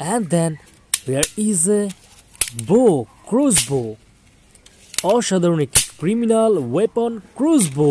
And then there is a bow, crossbow. অসাধারণ একটি criminal weapon ক্রুজবো